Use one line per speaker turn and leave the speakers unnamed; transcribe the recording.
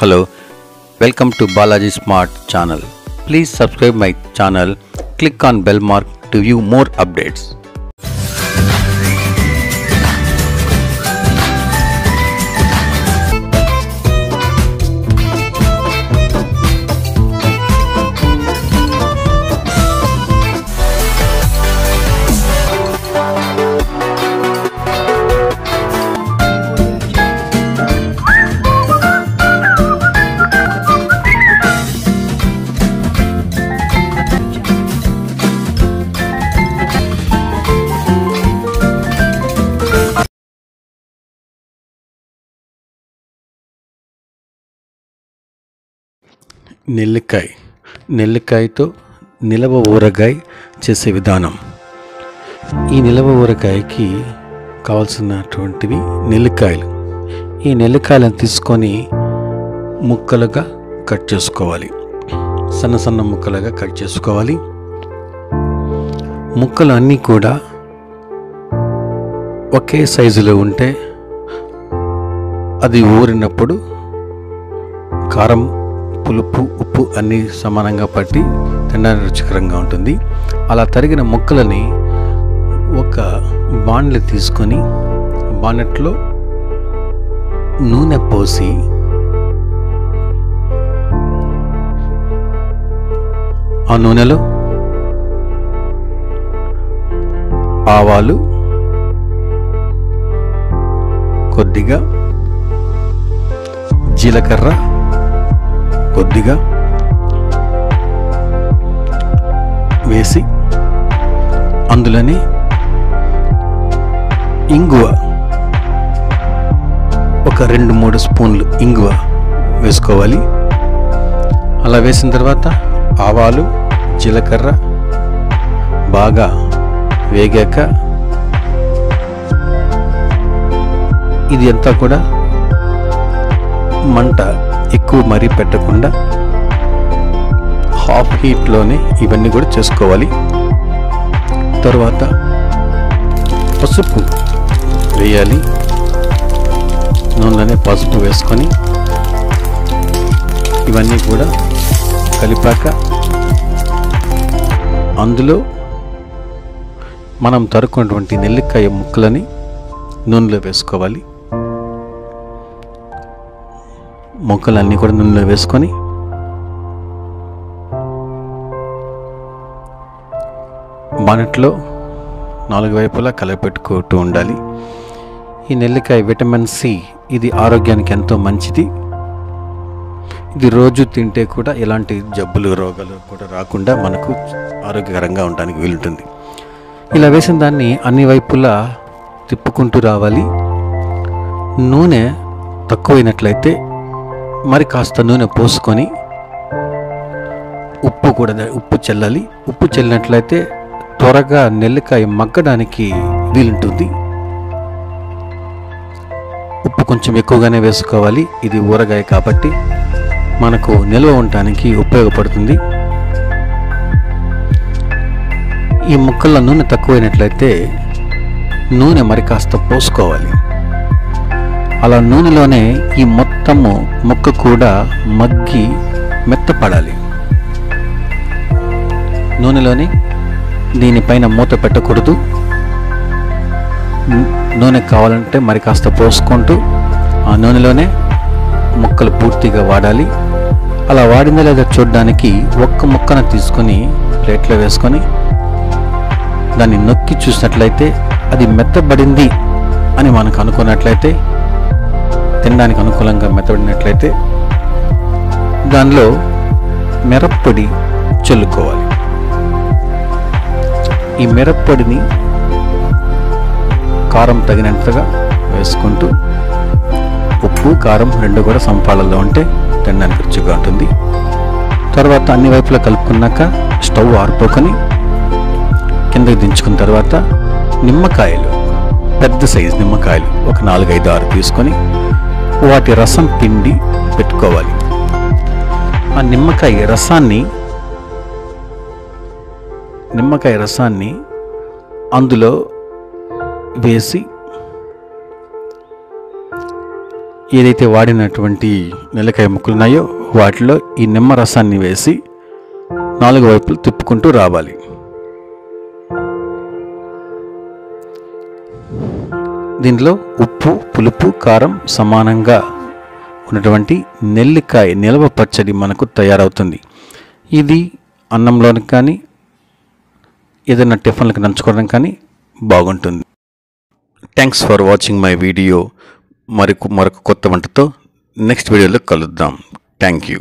Hello, welcome to Balaji Smart channel. Please subscribe my channel, click on bell mark to view more updates. నెల్లికాయ. నెల్లికాయతో నిలవ ఊరగాయ చేసే విధానం. ఈ నిలవ ఊరగాయకి కావాల్సినటువంటివి నెల్లికాయలు. ఈ నెల్లికాయలను తీసుకొని ముక్కలుగా కట్ చేసుకోవాలి. సన్న సన్న ముక్కలుగా కట్ చేసుకోవాలి. ముక్కలు అన్నీ కూడా ఒకే సైజులో ఉంటే అది ఊరినప్పుడు కారం పులుపు ఉప్పు అన్నీ సమానంగా పట్టి తినడానికి రుచికరంగా ఉంటుంది. అలా తరిగిన ముక్కలని ఒక బాండ్లు తీసుకొని బానెట్లో నూనె పోసి ఆ నూనెలో ఆవాలు కొద్దిగా జీలకర్ర కొద్దిగా వేసి అందులోని ఇంగువ ఒక రెండు మూడు స్పూన్లు ఇంగువ వేసుకోవాలి. అలా వేసిన తర్వాత ఆవాలు జీలకర్ర బాగా వేగాక ఇది అంతా కూడా మంట ఎక్కువ మరీ పెట్టకుండా హాఫ్ హీట్లోనే ఇవన్నీ కూడా చేసుకోవాలి. తర్వాత పసుపు వేయాలి. నూనెలోనే పసుపు వేసుకొని ఇవన్నీ కూడా కలిపాక అందులో మనం తరుకున్నటువంటి నెల్లికాయ ముక్కలని నూనెలో వేసుకోవాలి. మొక్కలన్నీ కూడా నూనెలో వేసుకొని బానెట్లో నాలుగు వైపులా కలపెట్టుకుంటూ ఉండాలి. ఈ నెల్లికాయ విటమిన్ సి ఇది ఆరోగ్యానికి ఎంతో మంచిది. ఇది రోజు తింటే కూడా ఎలాంటి జబ్బులు రోగాలు కూడా రాకుండా మనకు ఆరోగ్యకరంగా ఉండడానికి వీలుంటుంది. ఇలా వేసిన దాన్ని అన్ని వైపులా తిప్పుకుంటూ రావాలి. నూనె తక్కువైనట్లయితే మరి కాస్త నూనె పోసుకొని ఉప్పు కూడా ఉప్పు చల్లాలి. ఉప్పు చల్లినట్లయితే త్వరగా నెల్లికాయ మగ్గడానికి వీలుంటుంది. ఉప్పు కొంచెం ఎక్కువగానే వేసుకోవాలి. ఇది ఊరగాయ కాబట్టి మనకు నిల్వ ఉండటానికి ఉపయోగపడుతుంది. ఈ ముక్కల్లో నూనె తక్కువైనట్లయితే నూనె మరి కాస్త పోసుకోవాలి. అలా నూనెలోనే ఈ మొత్తము ముక్క కూడా మగ్గి మెత్తపడాలి. నూనెలోని దీనిపైన మూత పెట్టకూడదు. నూనె కావాలంటే మరి కాస్త పోసుకుంటూ ఆ నూనెలోనే ముక్కలు పూర్తిగా వాడాలి. అలా వాడిందా లేదా చూడడానికి ఒక్క ముక్కను తీసుకొని ప్లేట్లో వేసుకొని దాన్ని నొక్కి చూసినట్లయితే అది మెత్తబడింది అని మనకు అనుకున్నట్లయితే తినడానికి అనుకూలంగా మెత్తబడినట్లయితే దానిలో మిరప్పొడి చల్లుకోవాలి. ఈ మిరప్పొడిని కారం తగినంతగా వేసుకుంటూ ఉప్పు కారం రెండు కూడా సంపాళల్లో ఉంటే తినడానికి రుచిగా ఉంటుంది. తర్వాత అన్ని వైపులా కలుపుకున్నాక స్టవ్ ఆరిపోకొని కిందకి దించుకున్న తర్వాత నిమ్మకాయలు పెద్ద సైజు నిమ్మకాయలు ఒక నాలుగైదు ఆరు తీసుకొని వాటి రసం పిండి పెట్టుకోవాలి. ఆ నిమ్మకాయ రసాన్ని నిమ్మకాయ రసాన్ని అందులో వేసి ఏదైతే వాడినటువంటి నిలకాయ ముక్కులు ఉన్నాయో వాటిలో ఈ నిమ్మ రసాన్ని వేసి నాలుగు వైపులు తిప్పుకుంటూ రావాలి. దీనిలో ఉప్పు పులుపు కారం సమానంగా ఉన్నటువంటి నెల్లికాయ నిల్వ పచ్చడి మనకు తయారవుతుంది. ఇది అన్నంలోనికి కానీ ఏదైనా టిఫిన్లకు నంచుకోవడం కానీ బాగుంటుంది. Thanks for watching my video మరొక మరొక కొత్త వంటతో నెక్స్ట్ వీడియోలో కలుద్దాం. Thank you